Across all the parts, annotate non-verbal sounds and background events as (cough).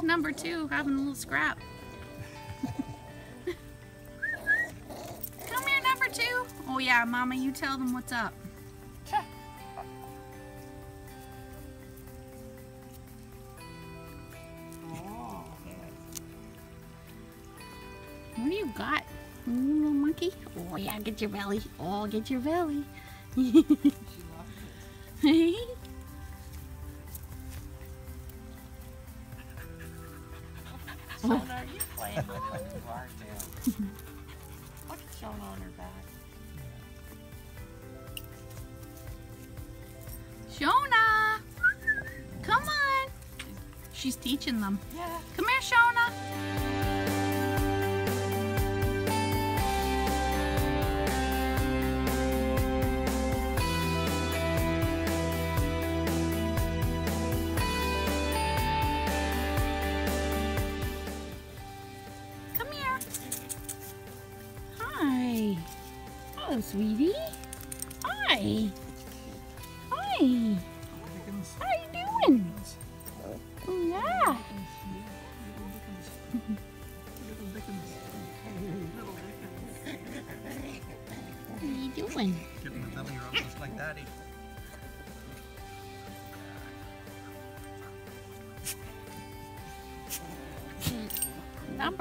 There's number two having a little scrap. Come here, number two. Oh yeah, Mama, you tell them what's up. What do you got? Little monkey? Oh yeah, get your belly. Oh, get your belly. (laughs) She's teaching them. Yeah. Come here, Shona.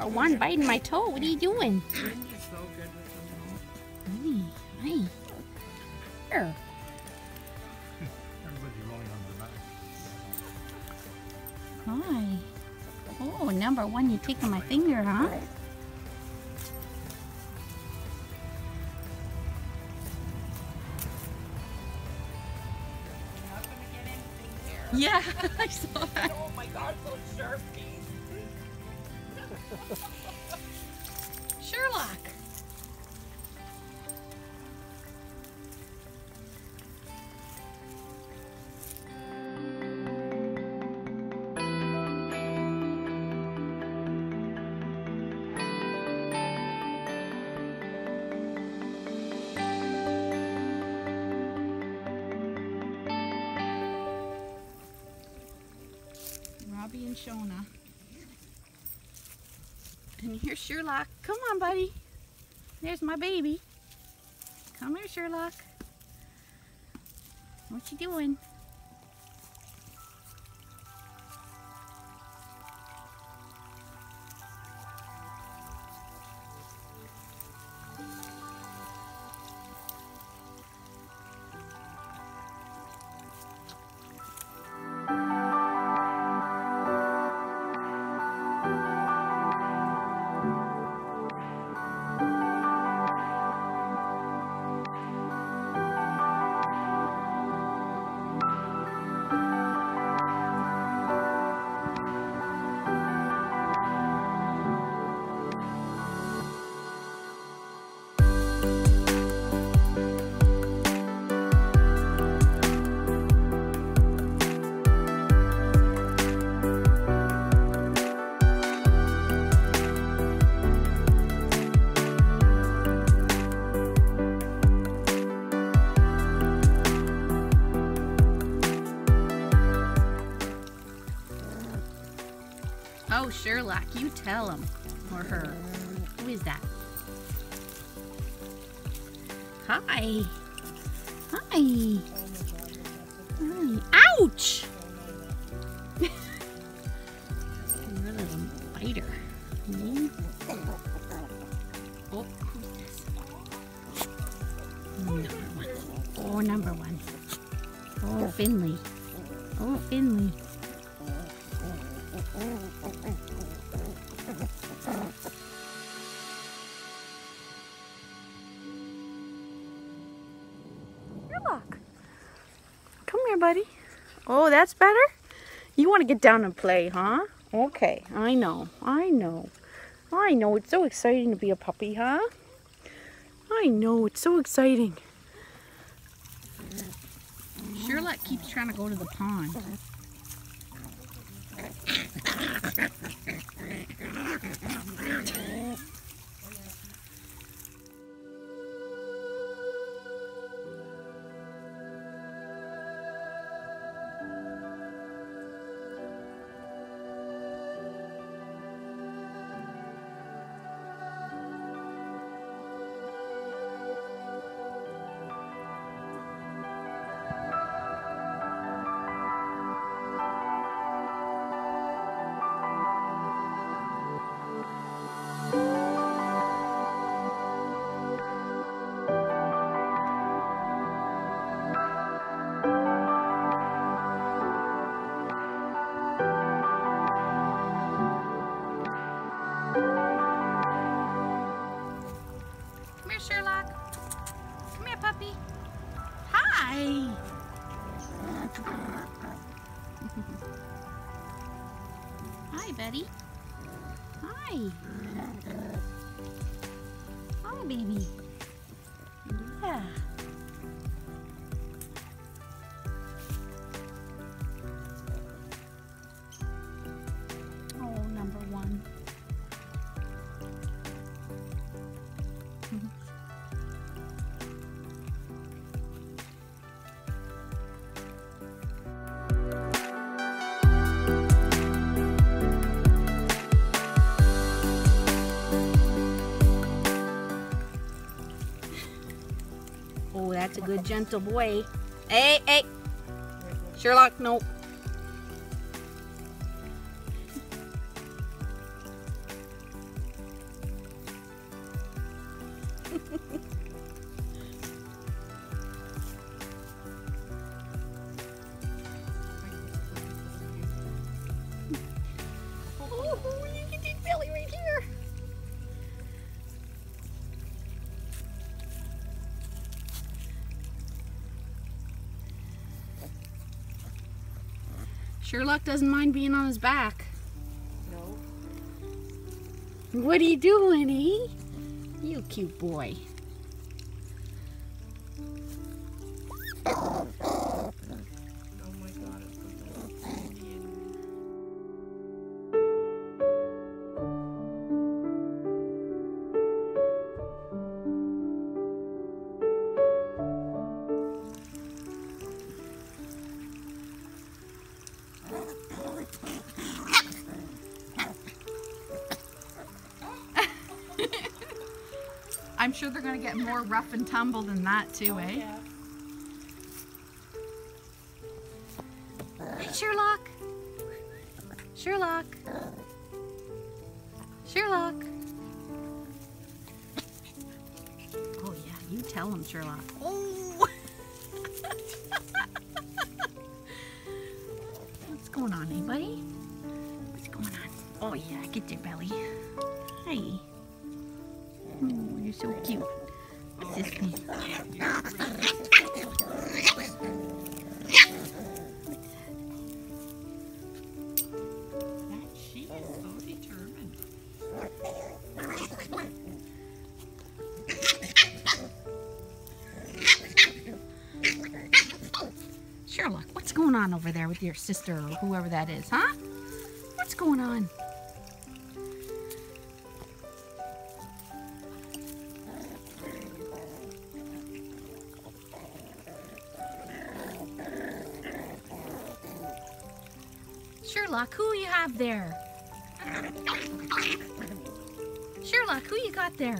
one biting my toe. What are you doing? Hi. Oh, number one, you taking my finger, huh? Robbie and Shona. And here's Sherlock. Come on, buddy. There's my baby. Come here, Sherlock. What you doing? Tell him. Or her. Who is that? Hi. Hi. Buddy. Oh, that's better? You want to get down and play, huh? Okay, I know. I know. I know. It's so exciting to be a puppy, huh? I know. It's so exciting. Sherlock keeps trying to go to the pond. (laughs) (laughs) Oh, that's a good gentle boy. Hey, hey. Sherlock, no. Sherlock doesn't mind being on his back. No. What are you doing, eh? You cute boy. Get more rough and tumble than that too, eh? Yeah. Sherlock. Sherlock. Sherlock. Oh yeah, you tell him, Sherlock. Oh. (laughs) What's going on, eh, buddy? What's going on? Oh yeah, get your belly. Hey. Oh, you're so cute. Thing? That she is so determined. Sherlock, what's going on over there with your sister or whoever that is, huh? What's going on? Sherlock, who you have there? Sherlock, who you got there?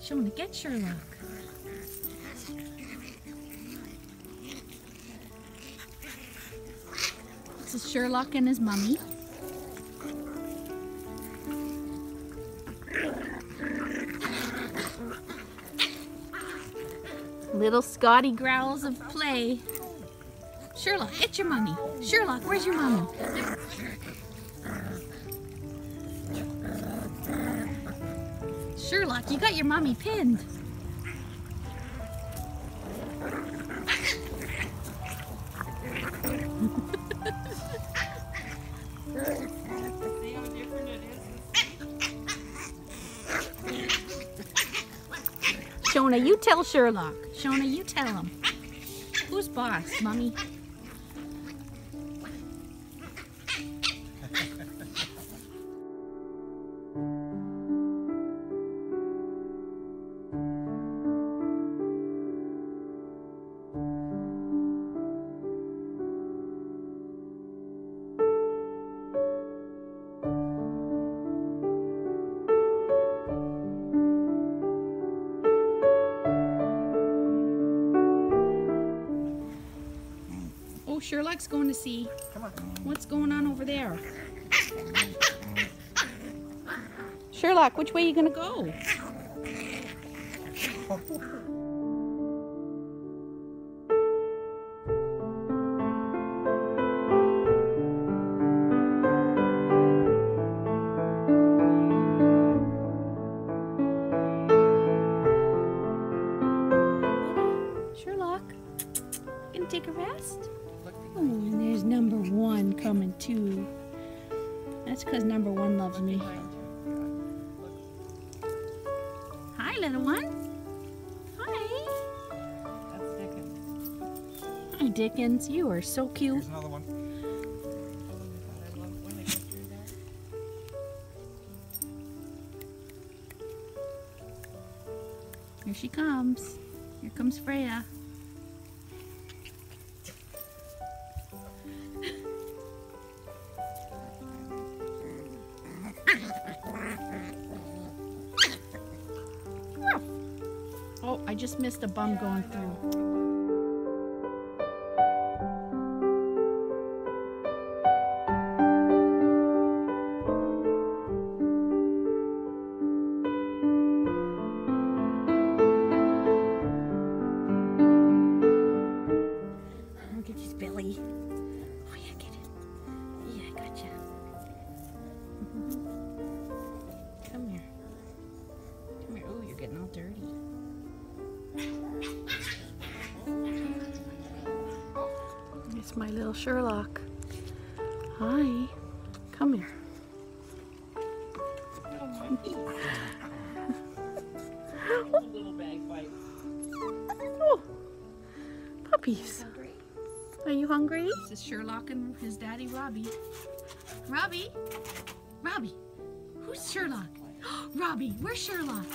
Shona, get Sherlock. This is Sherlock and his mummy. Little Scottie growls of play. Sherlock, get your mummy. Sherlock, where's your mummy? You got your mommy pinned. Shona, you tell Sherlock. Shona, you tell him. Who's boss, mommy? Sherlock, which way are you going to go? Sherlock, gonna take a rest? Oh, and there's number one coming too. That's because number one loves me. You are so cute. Here she comes. Here comes Freya. oh, I just missed a bum going through. His daddy Robbie. Robbie? Robbie. Who's Sherlock? (gasps) Robbie, where's Sherlock?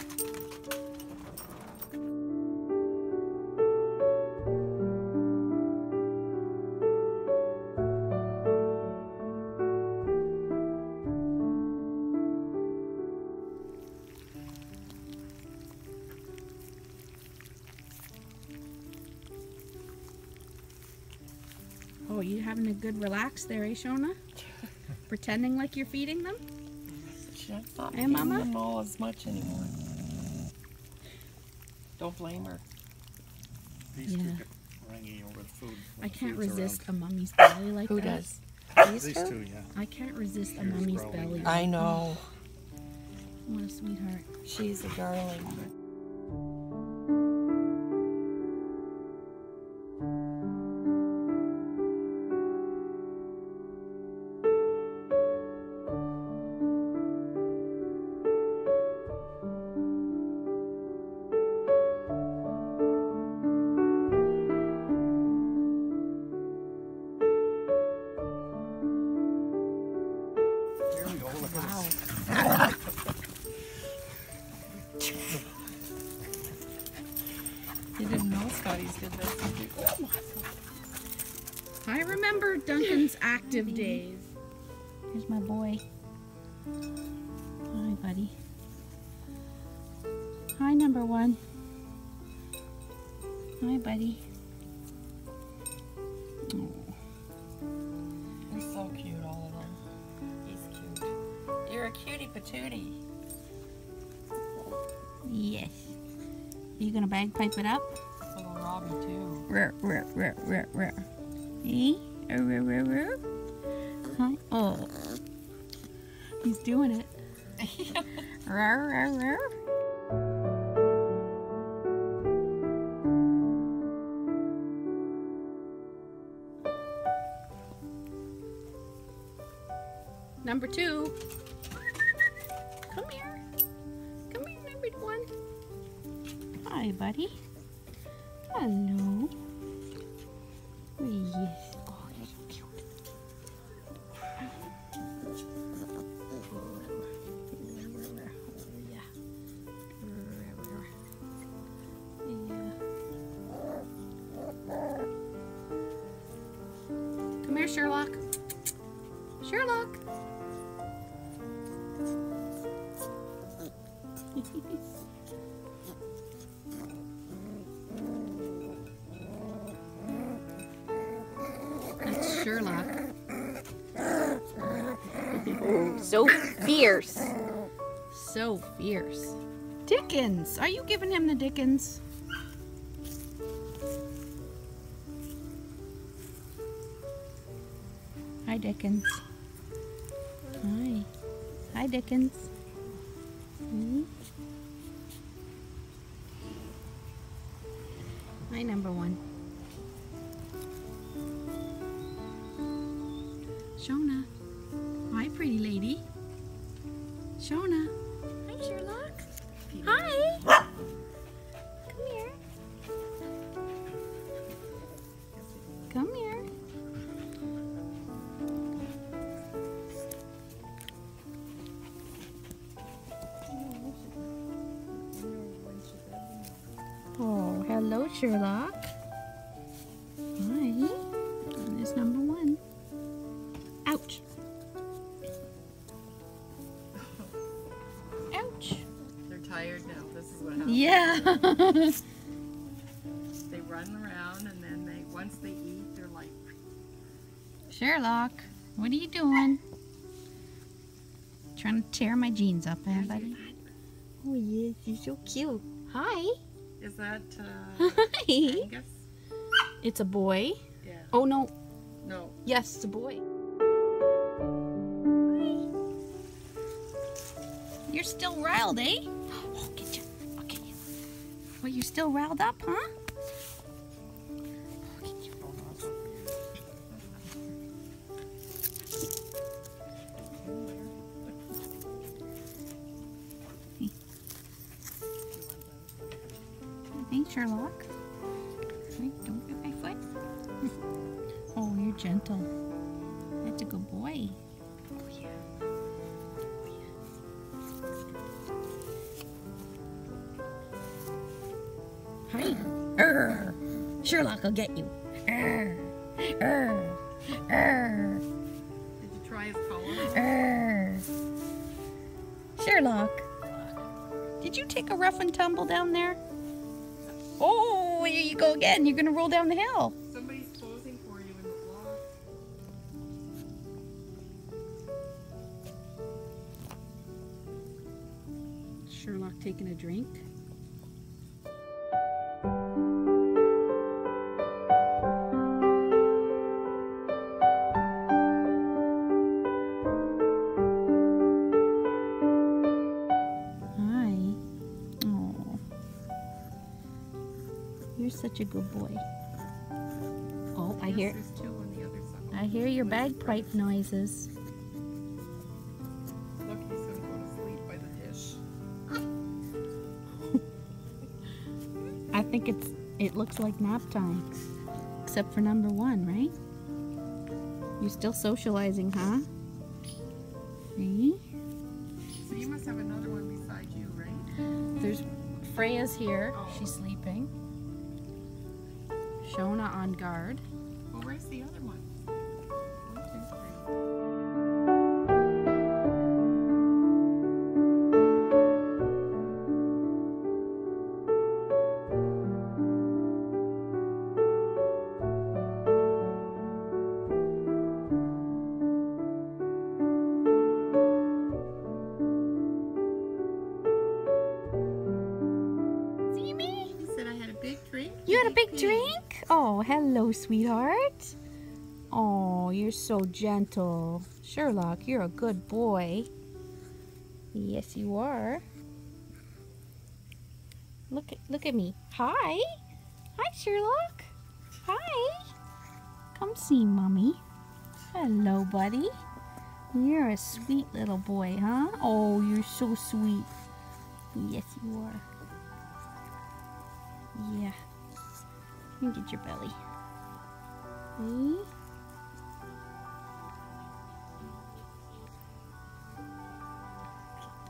Good relax there, eh, Shona? (laughs) Pretending like you're feeding them? She's not Hey, feeding Mama? them all as much anymore. Don't blame her. These Yeah. get rangy over the food. I can't resist around. a mummy's belly like Who that. does? These two, yeah. I can't resist a mummy's growing. belly. I know. What a sweetheart. She's a darling. Active days. Here's my boy. Hi, buddy. Hi, number one. Hi, buddy. Oh, They're so cute, all of them. He's cute. You're a cutie patootie. yes. Are you gonna bagpipe it up? Little Robbie, too. Rur, rur, rur, rur, rur. Hey? Oh. He's doing it. (laughs) Number two. Come here, Sherlock. Sherlock. That's Sherlock. so fierce. So fierce. Dickens. Are you giving him the Dickens? Dickens. Hi. Hi, Dickens. Sherlock. Hi. That is number one. Ouch. Ouch. They're tired now. This is what happens. Yeah. (laughs) they run around and then they once they eat, they're like Sherlock, what are you doing? Trying to tear my jeans up, everybody. Oh yes, you're so cute. Hi. is that uh, Hi. Angus? It's a boy. Yeah. Oh, no. No. Yes, it's a boy. You're still riled, eh? (gasps) Oh, get you. I'll get you. Well, you're still riled up, huh? Sherlock. Wait, don't hit my foot. (laughs) oh, you're gentle. That's a good boy. Oh, yeah. Oh, yeah. Hi. Err. Sherlock, I'll get you. Err. Err. Err. Did you try his collar? Err. Sherlock. Did you take a rough and tumble down there? Oh, here you go again. You're going to roll down the hill. Somebody's posing for you in the vlog. Sherlock taking a drink. Bagpipe noises. Look, he's gonna go to sleep by the dish. (laughs) I think it's it looks like nap time. Except for number one, right? You're still socializing, huh? See? So you must have another one beside you, right? There's Freya's here. Oh. She's sleeping. Shona on guard. Well, where's the other? One, hello, sweetheart. Oh, you're so gentle. Sherlock, you're a good boy. Yes, you are. Look at look at me. Hi. Hi, Sherlock. Hi. Come see mommy. Hello, buddy. You're a sweet little boy, huh? Oh, you're so sweet. Yes, you are. Yeah. You get your belly. See?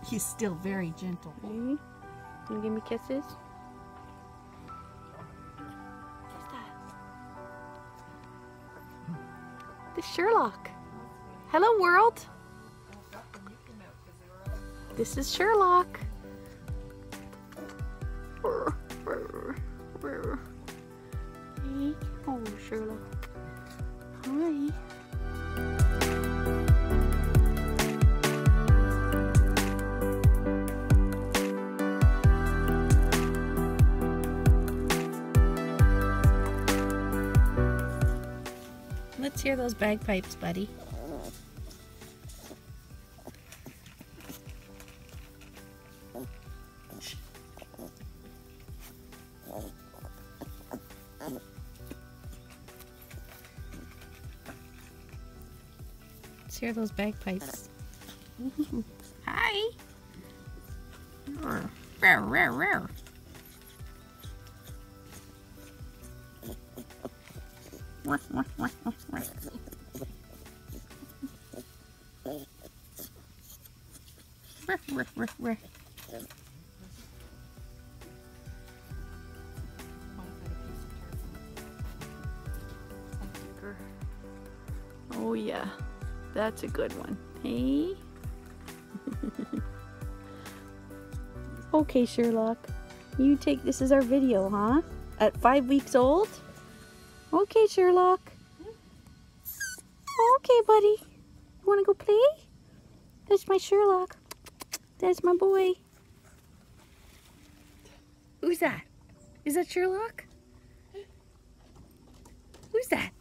He's still very gentle. Baby, can you give me kisses? What's that? This Sherlock. Hello, world. This is Sherlock. Brr, Sherlock. Hi. Let's hear those bagpipes, buddy. Hear those bagpipes. (laughs) Hi. Rare, rare, rare. Oh yeah, that's a good one. Hey. (laughs) okay, Sherlock. You take this as our video, huh? At five weeks old? Okay, Sherlock. Okay, buddy. You want to go play? That's my Sherlock. That's my boy. Who's that? Is that Sherlock? Who's that?